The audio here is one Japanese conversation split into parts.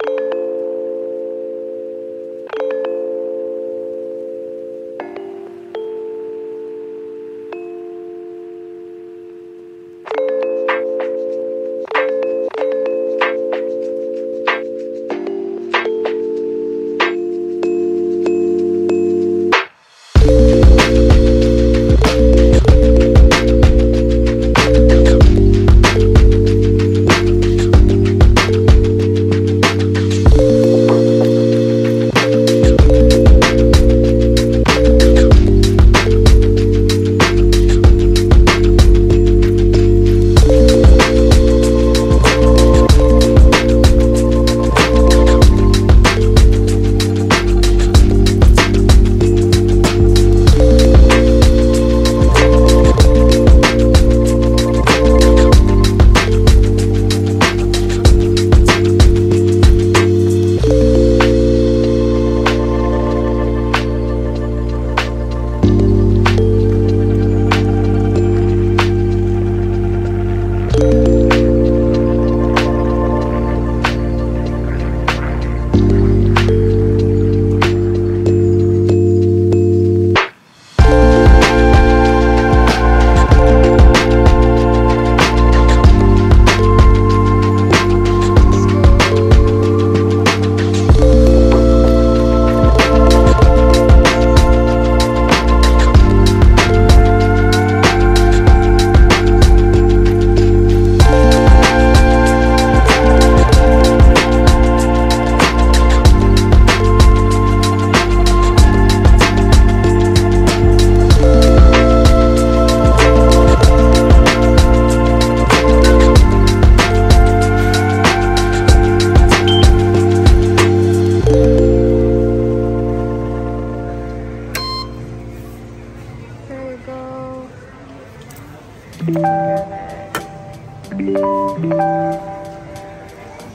you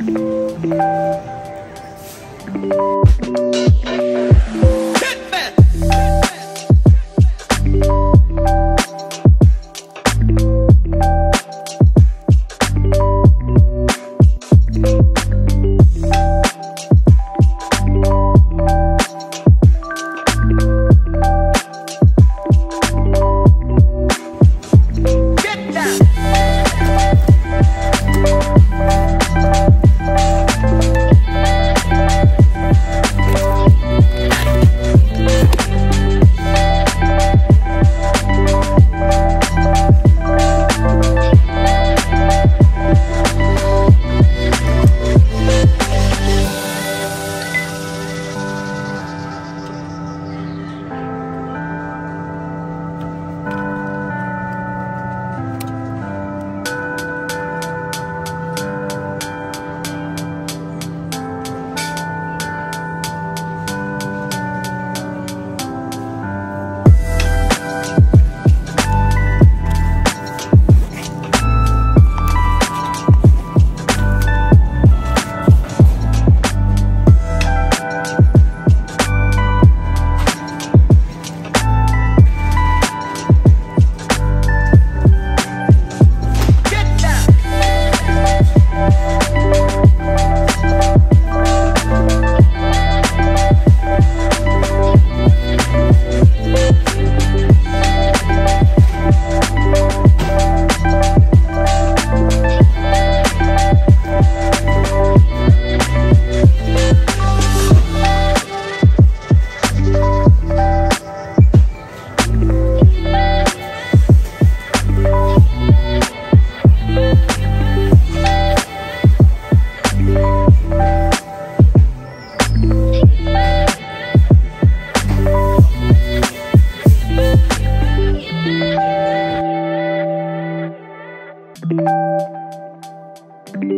Thank you.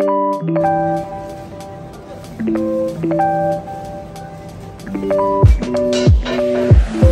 Thank you.